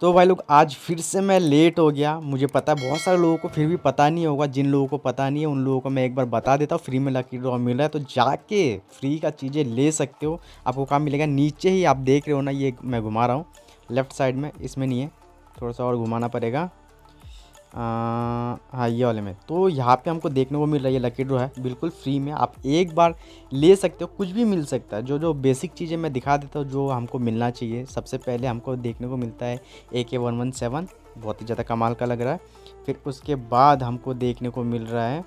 तो भाई लोग, आज फिर से मैं लेट हो गया। मुझे पता है बहुत सारे लोगों को फिर भी पता नहीं होगा। जिन लोगों को पता नहीं है, उन लोगों को मैं एक बार बता देता हूँ। फ्री में लकी ड्रॉ मिल रहा है तो जाके फ्री का चीज़ें ले सकते हो। आपको काम मिलेगा, नीचे ही आप देख रहे हो ना, ये मैं घुमा रहा हूँ। लेफ़्ट साइड में, इसमें नहीं है। थोड़ा सा और घुमाना पड़ेगा। हाँ ये वाले में। तो यहाँ पे हमको देखने को मिल रहा है, ये लकी ड्रॉ है। बिल्कुल फ्री में आप एक बार ले सकते हो, कुछ भी मिल सकता है। जो जो बेसिक चीज़ें मैं दिखा देता हूँ, जो हमको मिलना चाहिए। सबसे पहले हमको देखने को मिलता है ए के वन वन सेवन। बहुत ही ज़्यादा कमाल का लग रहा है। फिर उसके बाद हमको देखने को मिल रहा है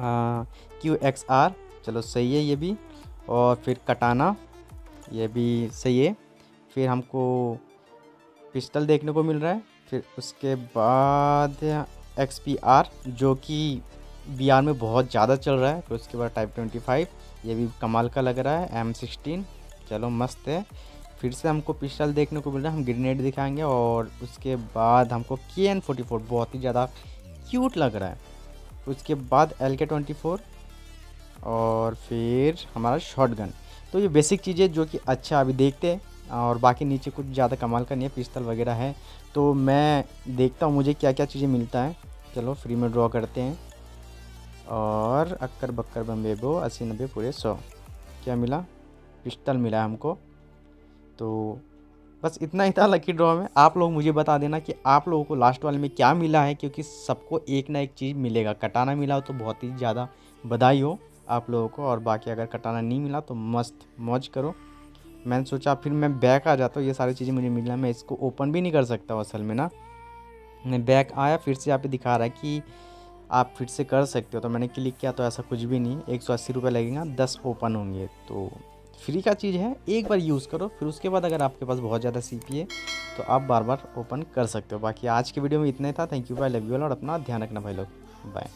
क्यू एक्स आर चलो, सही है ये भी। और फिर कटाना ये भी सही है। फिर हमको पिस्टल देखने को मिल रहा है। फिर उसके बाद एक्स पी आर जो कि बी आर में बहुत ज़्यादा चल रहा है, फिर उसके बाद टाइप ट्वेंटी फाइव ये भी कमाल का लग रहा है एम सिक्सटीन चलो मस्त है। फिर से हमको पिस्टल देखने को मिल रहा है, हम ग्रेनेड दिखाएँगे, और उसके बाद हमको के एन फोर्टी फोर बहुत ही ज़्यादा क्यूट लग रहा है। उसके बाद एल के ट्वेंटी फोर और फिर हमारा शॉर्ट गन तो ये बेसिक चीज़ें जो कि अच्छा अभी देखते हैं। और बाकी नीचे कुछ ज़्यादा कमाल का नहीं है, पिस्तल वगैरह है। तो मैं देखता हूँ मुझे क्या क्या चीज़ें मिलता है। चलो फ्री में ड्रॉ करते हैं। और अक्कर बक्कर बम्बे बो, अस्सी नब्बे पूरे सौ। क्या मिला? पिस्टल मिला हमको। तो बस इतना ही था लकी ड्रॉ में। आप लोग मुझे बता देना कि आप लोगों को लास्ट वाले में क्या मिला है, क्योंकि सबको एक ना एक चीज़ मिलेगा। कटाना मिला हो तो बहुत ही ज़्यादा बधाई हो आप लोगों को, और बाकी अगर कटाना नहीं मिला तो मस्त मौज करो। मैंने सोचा, फिर मैं बैक आ जाता हूँ, ये सारी चीज़ें मुझे मिलना, मैं इसको ओपन भी नहीं कर सकता हूँ असल में ना। मैं बैक आया, फिर से यहाँ पे दिखा रहा है कि आप फिर से कर सकते हो। तो मैंने क्लिक किया तो ऐसा कुछ भी नहीं, एक सौ अस्सी रुपये लगेगा, दस ओपन होंगे। तो फ्री का चीज़ है, एक बार यूज़ करो, फिर उसके बाद अगर आपके पास बहुत ज़्यादा सी है तो आप बार बार ओपन कर सकते हो। बाकी आज के वीडियो में इतना ही था। थैंक यू भाई लव यू और अपना ध्यान रखना भाई लोग। बाय